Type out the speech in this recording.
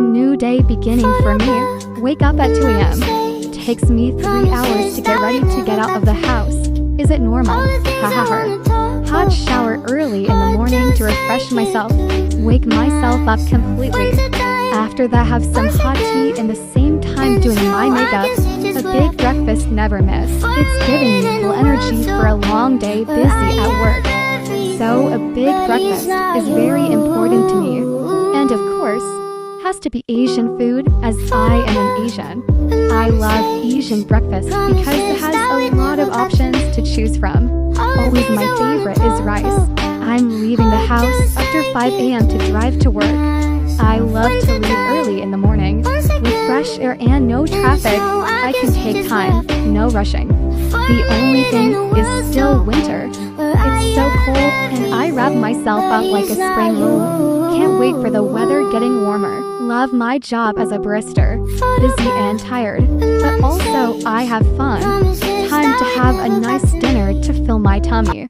new day beginning for me. Wake up at 2 a.m. Takes me 3 hours to get ready to get out of the house. Is it normal? Haha. Hot shower early in the morning to refresh myself. Wake myself up completely. After that, have some hot tea in the same time doing my makeup. A big breakfast never miss. It's giving me full energy for a long day busy at work. So a big breakfast is very important to me. Has to be Asian food as I am an Asian. I love Asian breakfast because it has a lot of options to choose from. Always my favorite is rice. I'm leaving the house after 5 a.m. to drive to work. I love to leave early in the morning. With fresh air and no traffic, I can take time, no rushing. The only thing is still winter. It's so cold and I wrap myself up like a spring roll. Can't for the weather getting warmer. Love my job as a barista. Busy and tired, but also I have fun. Time to have a nice dinner to fill my tummy.